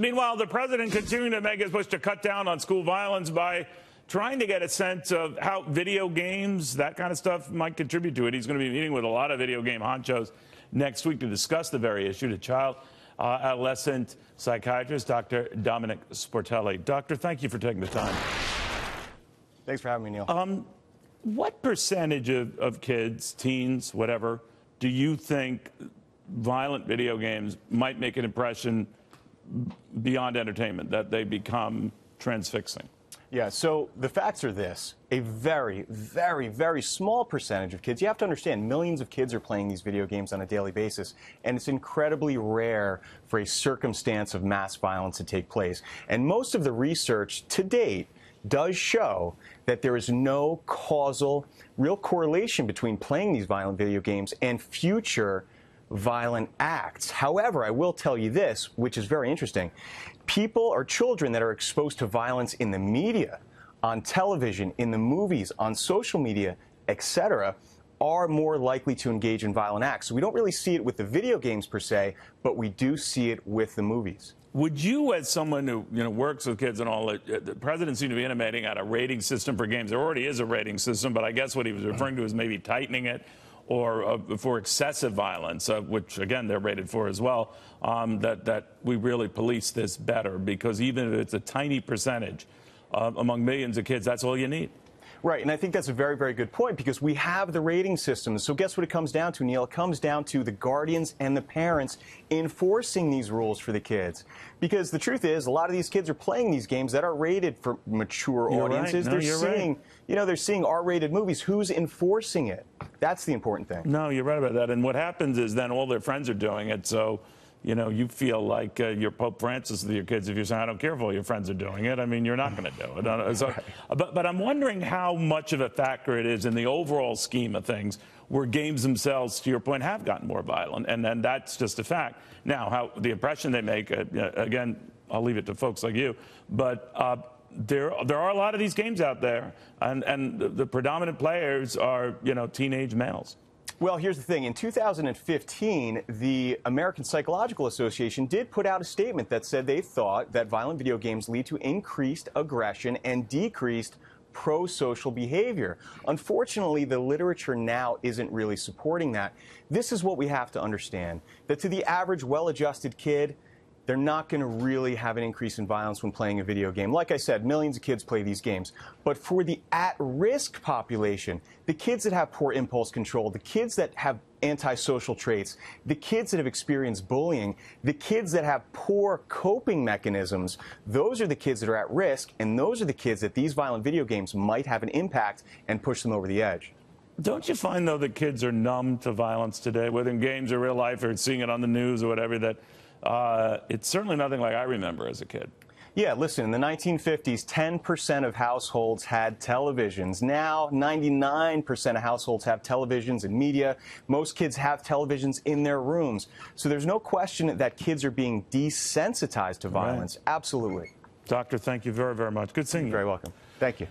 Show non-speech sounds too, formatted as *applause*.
Meanwhile, the president continuing to make his push to cut down on school violence by trying to get a sense of how video games, that kind of stuff, might contribute to it. He's going to be meeting with a lot of video game honchos next week to discuss the very issue. To child uh, adolescent psychiatrist, Dr. Domenick Sportelli. Doctor, thank you for taking the time. Thanks for having me, Neil. Um, what percentage of, of kids, teens, whatever, do you think violent video games might make an impression beyond entertainment, that they become transfixing? Yeah, so the facts are this a very, very, very small percentage of kids. You have to understand, millions of kids are playing these video games on a daily basis, and it's incredibly rare for a circumstance of mass violence to take place. And most of the research to date does show that there is no causal, real correlation between playing these violent video games and future violent acts. However, I will tell you this, which is very interesting. People or children that are exposed to violence in the media, on television, in the movies, on social media, etc., are more likely to engage in violent acts. So we don't really see it with the video games per se, but we do see it with the movies. Would you, as someone who you know works with kids and all, uh, uh, the president seemed to be intimating at a rating system for games. There already is a rating system, but I guess what he was referring to is maybe tightening it or uh, for excessive violence, uh, which again they're rated for as well, um, that, that we really police this better because even if it's a tiny percentage uh, among millions of kids, that's all you need. Right, and I think that's a very, very good point because we have the rating system. So guess what it comes down to, Neil? It comes down to the guardians and the parents enforcing these rules for the kids. Because the truth is, a lot of these kids are playing these games that are rated for mature you're audiences. Right. No, they're seeing, right. you know, they're seeing R-rated movies. Who's enforcing it? That's the important thing. No, you're right about that. And what happens is then all their friends are doing it, so you know, you feel like uh, you're Pope Francis with your kids if you say, I don't care if all your friends are doing it. I mean, you're not going to do it. So, *laughs* but, but I'm wondering how much of a factor it is in the overall scheme of things where games themselves, to your point, have gotten more violent. And then that's just a fact. Now, how the impression they make, uh, again, I'll leave it to folks like you, but uh, there, there are a lot of these games out there, and, and the, the predominant players are, you know, teenage males. Well, here's the thing. In 2015, the American Psychological Association did put out a statement that said they thought that violent video games lead to increased aggression and decreased pro-social behavior. Unfortunately, the literature now isn't really supporting that. This is what we have to understand, that to the average well-adjusted kid, they're not going to really have an increase in violence when playing a video game. Like I said, millions of kids play these games. But for the at-risk population, the kids that have poor impulse control, the kids that have antisocial traits, the kids that have experienced bullying, the kids that have poor coping mechanisms, those are the kids that are at risk, and those are the kids that these violent video games might have an impact and push them over the edge. Don't you find, though, that kids are numb to violence today, whether in games or real life or seeing it on the news or whatever, that uh, it's certainly nothing like I remember as a kid. Yeah, listen, in the 1950s, 10% of households had televisions. Now, 99% of households have televisions and media. Most kids have televisions in their rooms. So there's no question that kids are being desensitized to violence. Right. Absolutely. Doctor, thank you very, very much. Good seeing you. You're very welcome. Thank you.